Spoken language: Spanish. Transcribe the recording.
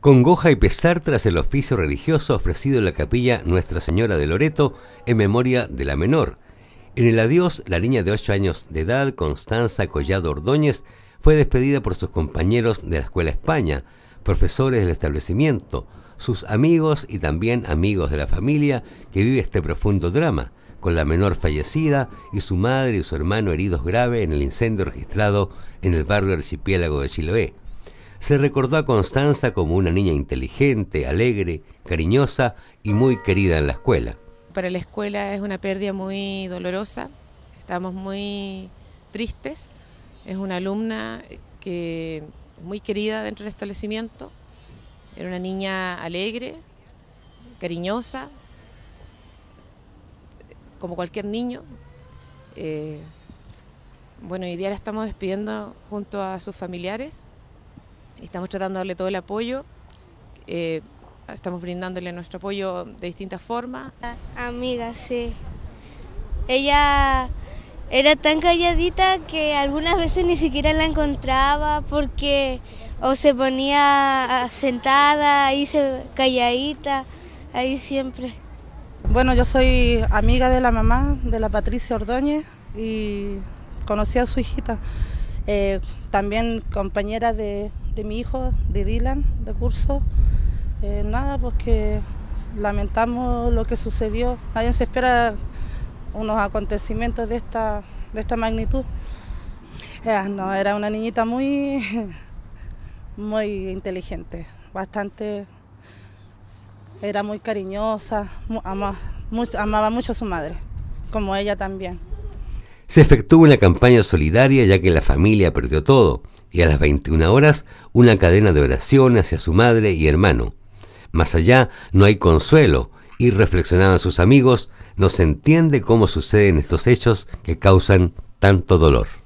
Congoja y pesar tras el oficio religioso ofrecido en la capilla Nuestra Señora de Loreto en memoria de la menor. En el adiós, la niña de 8 años de edad, Constanza Collado Ordóñez, fue despedida por sus compañeros de la Escuela España, profesores del establecimiento, sus amigos y también amigos de la familia que vive este profundo drama, con la menor fallecida y su madre y su hermano heridos grave en el incendio registrado en el barrio archipiélago de Chiloé se recordó a Constanza como una niña inteligente, alegre, cariñosa y muy querida en la escuela. Para la escuela es una pérdida muy dolorosa, estamos muy tristes. Es una alumna que muy querida dentro del establecimiento, era una niña alegre, cariñosa, como cualquier niño. Eh, bueno, hoy día la estamos despidiendo junto a sus familiares Estamos tratando de darle todo el apoyo. Eh, estamos brindándole nuestro apoyo de distintas formas. Amiga, sí. Ella era tan calladita que algunas veces ni siquiera la encontraba porque o se ponía sentada, ahí se calladita, ahí siempre. Bueno, yo soy amiga de la mamá, de la Patricia Ordóñez, y conocí a su hijita. Eh, también compañera de, de mi hijo, de Dylan, de curso. Eh, nada, porque lamentamos lo que sucedió. Nadie se espera unos acontecimientos de esta, de esta magnitud. Eh, no, era una niñita muy, muy inteligente, bastante, era muy cariñosa, amaba mucho a su madre, como ella también. Se efectuó una campaña solidaria ya que la familia perdió todo y a las 21 horas una cadena de oración hacia su madre y hermano. Más allá no hay consuelo y reflexionaban sus amigos, no se entiende cómo suceden estos hechos que causan tanto dolor.